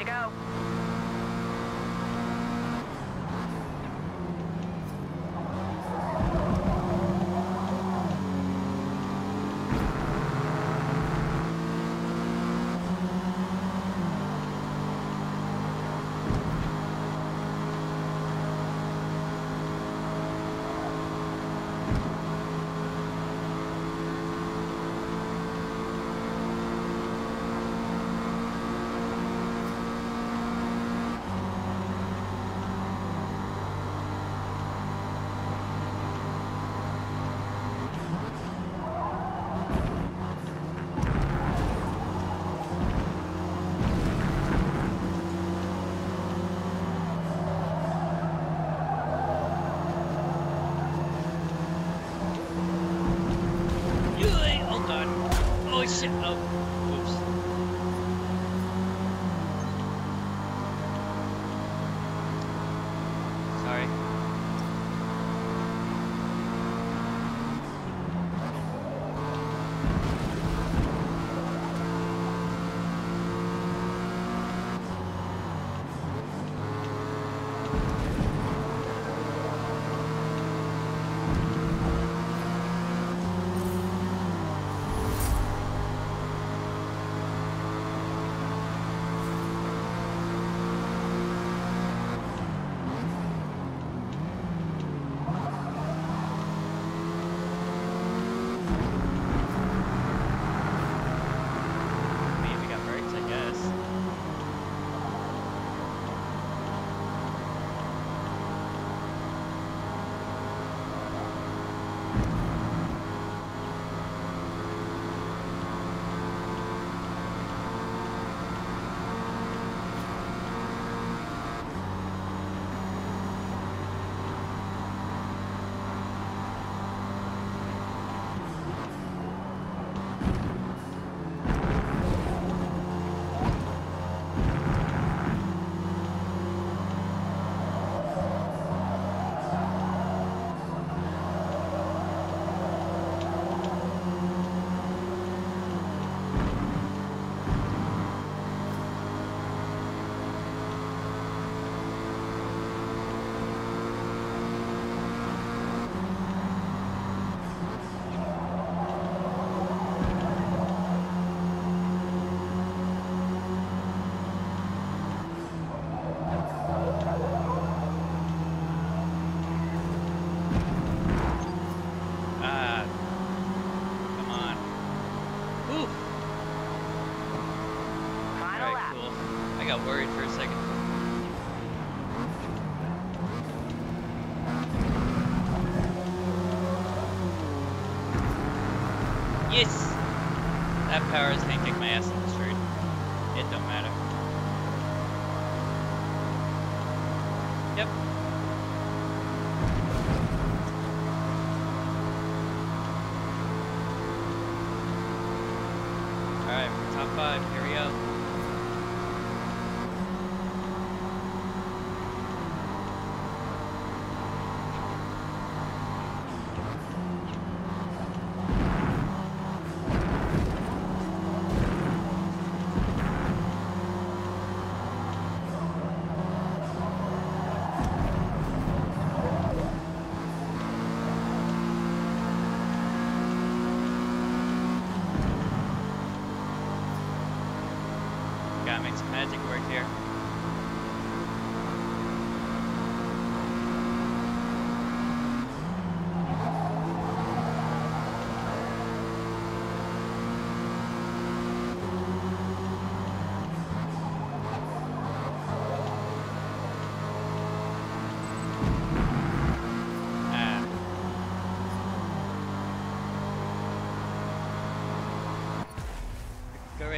to go. Shit. Oh, That power is gonna kick my ass in the street. It don't matter. Yep. Alright, top five, here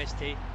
Go